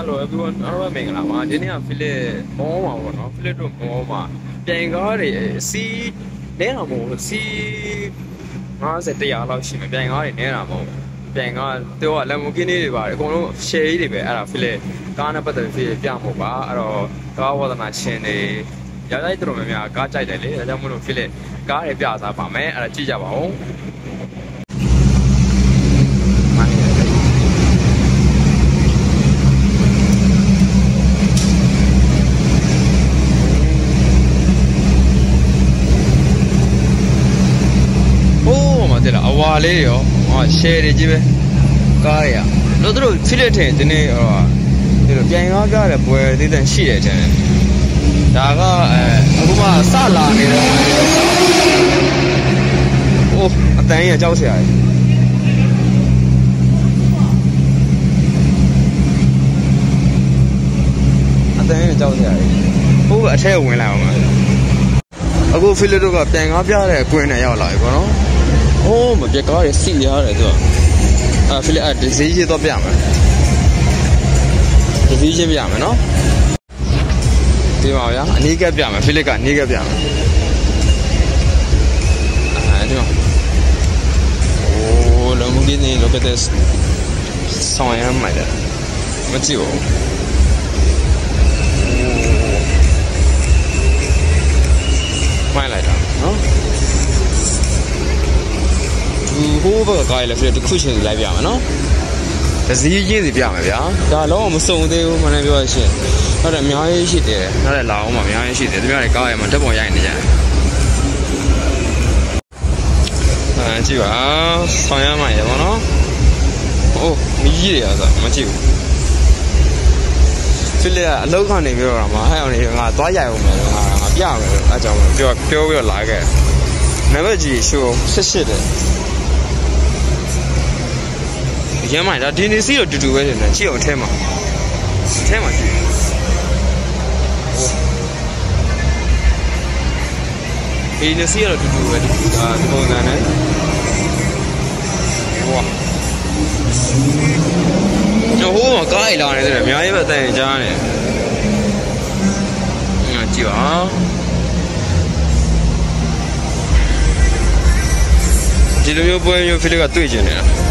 Hello everyone အားလုံးပဲမင်္ဂလာပါဒီနေ့က Philip မောမှာပေါ့နော် Philip တို့မောမှာပြန်ကားတွေစီးနဲတာမဟုတ်စီး50တရားလောက်ရှိမယ်ပြန်ကားတွေနဲတာမဟုတ်ပြန်ကားသူက Lamborghini တွေပါတယ်အကုန်လုံး share ကြီးတွေပဲအဲ့ဒါ Philip ကားနဲ့ပတ်သက်ပြီး Philip ပြမှာပါအဲ့တော့ကားဝါသနာရှင်တွေရောင်းလိုက်တော်များများကားကြိုက်တယ်လေဒါကြောင့်မလို့ Philip ကားတွေပြစားပါမယ်အဲ့ဒါကြည့်ကြပါဦးဟိုး မှာတက်လာအဝါလေးရောဟာ share တွေကြီးပဲကားတွေကတို့တို့ Philip ထင်ဒီနေ့ဟိုဒီလိုပြန်ကားကားတဲ့ပွဲသေးတဲ့ရှိတယ်တဲ့ဒါကအဲအခုမှစလာနေတယ်အိုးအတန်းကြီးကြောက်စရာကြီးအတန်းကြီးကြောက်စရာကြီးဟိုးအထက်ဝင်လာအောင်အခုဖိလစ်တို့ကပြန်ကားပြတဲ့အကွင်းနဲ့ရောက်လာပြီပေါ့နော်။ အိုးမပြကားရစီရတယ်သူက။အာဖိလစ်အဒီဇီးရေးတော့ပြမယ်။ဒီဇီးရေးပြမယ်နော်။ဒီပါဗျာအနီးကပ်ပြမယ်ဖိလစ်ကအနီးကပ်ပြမယ်။အာဒီမှာ။ Oh, Lamborghini, look at this. ဆောင်ရမ်းမိုက်တယ်။မကြည့်ဘူး။မိုက်လို ဟိုးဘက်ကကားရလဲဖြစ်တစ်ခုချင်းစီလိုက်ပြမယ်နော်ဒစည်းချင်းစီပြမယ်ဗျာဒါလုံးဝမစုံသေးဘူးမနေ့ပြောရရှင်းဟုတ်တယ်အများကြီးရှိတယ်နောက်လည်းလာအောင်ပါအများကြီးရှိတယ်တပြားတွေကားရမှာတက်ပေါ်ရိုက်နေကြတယ်အဲကြည့်ပါဆောင်ရမ်းမိုက်ရပါတော့အိုးမကြီးရဆိုမကြည့်ဘူးဖိလက်ကအလောက်ကနေပြောတာမှာဟဲ့အောင်နေငါသွားရိုက်အောင်မယ်ငါငါပြမယ်အဲကြောင့်ပြောပြောပြီးတော့လာခဲ့နံပါတ်ကြီးရှိုး78တဲ့ ရမ်းမိုက်ဒါဒီနေစီတော့တူတူပဲနေကြည့်အောင်အထဲမှာအထဲမှာကြည့်ဒီနေစီတော့တူတူပဲဒါဒီပုံစံနဲ့ဝါကျွန်တော်ဟိုးမှာကားလာနေတယ်အများကြီးပဲအတန်ကြားနေငါကြည့်ပါဒီလိုမျိုးပွဲမျိုးဖိလစ်ကတွေ့ကျင်နေတာ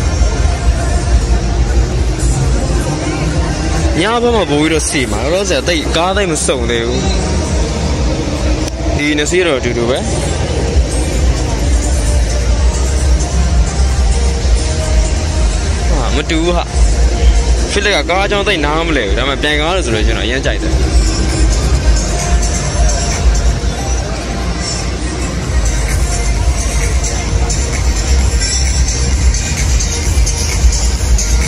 ညဘက်မှာပို့ပြီးတော့စီမှာတော့ဆရာတိတ်ကားတိတ်မစုံသေးဘူးဒီနေစီတော့အတူတူပဲဟာမတူဘူးဟာဖိလစ်ကကားအကြောင်းတိတ်နားမလဲဘူးဒါပေမဲ့ပြန်ကားလို့ဆိုလို့ကျွန်တော်အရင်ကြိုက်တယ်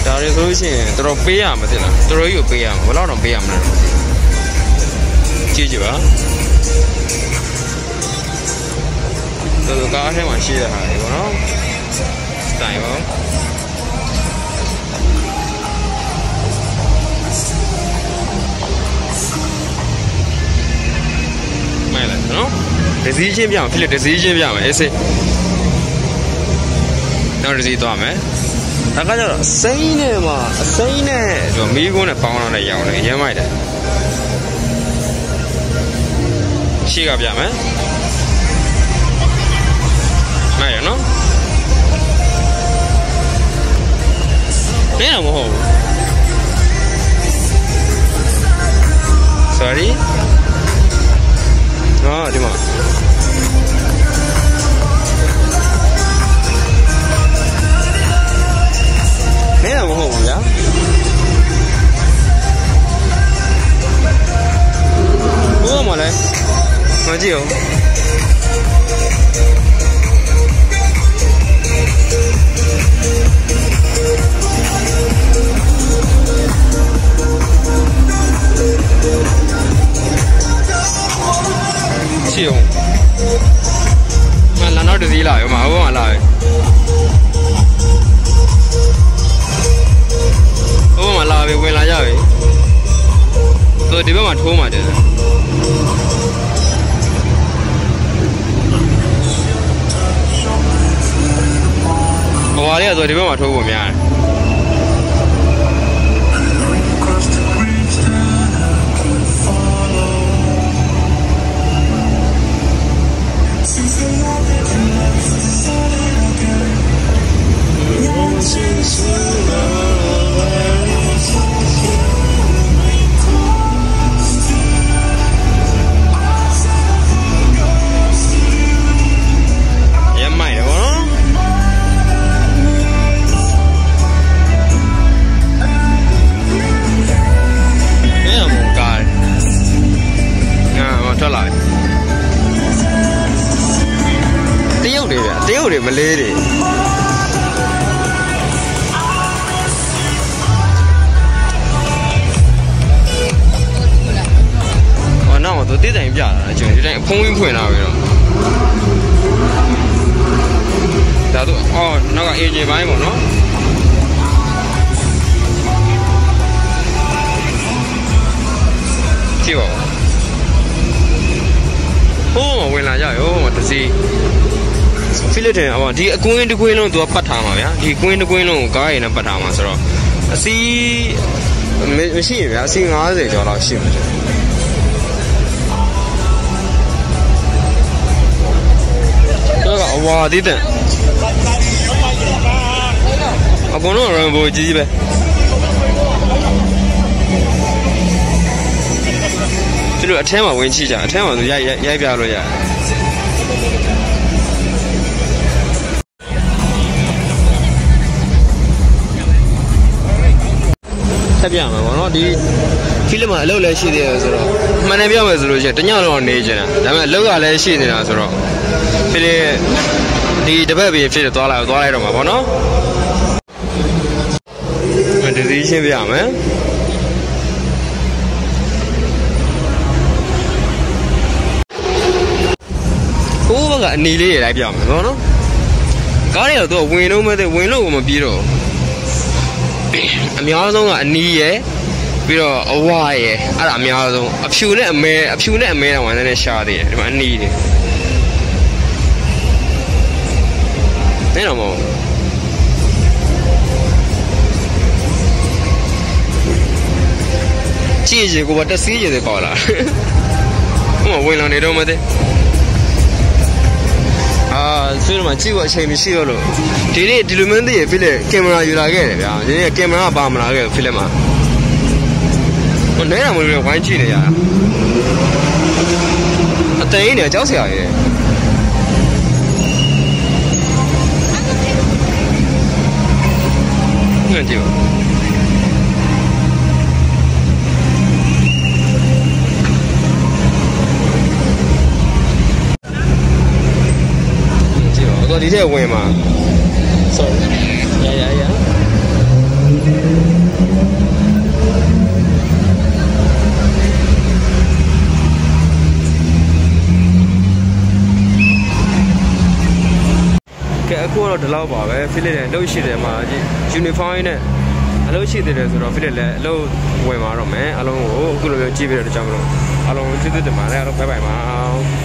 ဒါတွေဆိုလို့ရှိရင်တော်တော်ပေးရမှာတင်လားတော်တော်ကြီးကိုပေးရမှာဘယ်တော့တော့ပေးရမလဲကြည့်ကြပါတော်တော်ကားထဲမှာရှိတဲ့ဟာတွေပေါ့နော်စတိုင်ရောမိုက်လိုက်နော်ဒီစည်းချင်းပြအောင်ဖိလစ်ဒီစည်းချင်းပြမယ်အေးစေးနောက်ဒီစည်းသွားမယ် ဒါကကြတော့အစိမ်းနဲ့မှအစိမ်းနဲ့ဆိုမီးကုန်းနဲ့ပေါင်းလာတဲ့ရောင်လေးရမ်းမိုက်တယ်ရှေ့ကပြမယ်မိုက်ရနော်ဘယ်တော့မဟုတ်ဘူး sorry ဟာဒီမှာမ မကြည့်အောင်ကြည့်အောင်မလာတော့တစည်းလာရောမဟုတ်ပါလားဟိုမှာလာပြီဝင်လာကြပြီသူဒီဘက်မှာထိုးမှတယ် ဘဝလေးကဆိုဒီဘက်မှာထိုးဖို့များတယ် မလေးတွေဟောနောက်တော့တိတိုင်ပြတာအကျုံဒီတိုင်းဖုံးဝင်းဖွင့်လာပြီတော့ဒါတော့အော်နောက်ကအေဂျင်ပိုင်းပေါ့နော်ကြည့်ပါဟိုးမဝင်လာကြရောမတစီ ဖိလစ်တင်အမဒီအကွင်းတစ်ကွင်းလုံးသူကပတ်ထားမှာဗျာဒီကွင်းတစ်ကွင်းလုံးကိုကားရည်နဲ့ပတ်ထားမှာဆိုတော့အစီးမရှိရင်ဗျာအစီး90ကျော်လောက်ရှိမှာတယ်တော့ကအဝါသေးတယ်အကုန်လုံးရန်ဘိုကြီးကြီးပဲသူတို့အထဲမှာဝင်ချိကြအထဲမှာသူရိုက်ရိုက်ပြလို့ရတယ် ဆက်ပြမှာပေါ့နော်ဒီဖိလစ်မှာအလုပ်လည်းရှိသေးတယ်ဆိုတော့မှန်တယ်ပြောမယ်ဆိုလို့ရှိရင်တညလုံးနေကြတာဒါပေမဲ့အလုပ်ကလည်းရှိနေတာဆိုတော့ဖိလစ်ဒီတပတ်ပြီးဖြစ်သွားလိုက်သွားလိုက်တော့မှာပေါ့နော်ဒီစီရှင်းပြရမယ်ဟိုးဘက်ကအနီလေးရလိုက်ပြမယ်ပေါ့နော်ကားတွေတော့သူကဝင်လို့မသိဝင်လို့ကိုမပြေတော့ အများဆုံးကအနီးရယ်ပြီးတော့အဝရယ်အဲ့ဒါအများဆုံးအဖြူနဲ့အမဲအဖြူနဲ့အမဲတော့ဝင်နေရှားသေးတယ်ဒီမှာအနီးတယ်နေတော့မဟုတ်ကြည့်ရေကိုပါတက်စီးရေတွေပေါ်လာဟိုဝင်လာနေတော့မသိ အာဆိုတော့မှကြည့်ဖို့အချိန်မရှိတော့လို့ဒီနေ့ဒီလိုမျိုးသိရဖိလက်ကင်မရာယူလာခဲ့တယ်ဗျာဒီနေ့ကင်မရာပါမလာခဲ့ဖိလက်မှာဟိုနဲတာမလို့ဝိုင်းကြည့်နေရတာအသိန်းနေကြောက်စရာရယ်ငါကြည့်ပါ ထဲဝင်မှာ sorry ရရရကဲအခုတော့ဒီလောက်ပါပဲဖိလစ်လည်းလှုပ်ရှိတယ်မှာယူနီဖောင်းနဲ့အလုပ်ရှိသေးတယ်ဆိုတော့ဖိလစ်လည်းအလုပ်ဝင်มาတော့မယ်အလုံးကိုအခုလိုမျိုးကြည့်ပြီးတော့ကြောင်းမလို့အလုံးကျေးဇူးတင်ပါတယ်အလုံးဘိုင်ဘိုင်ပါ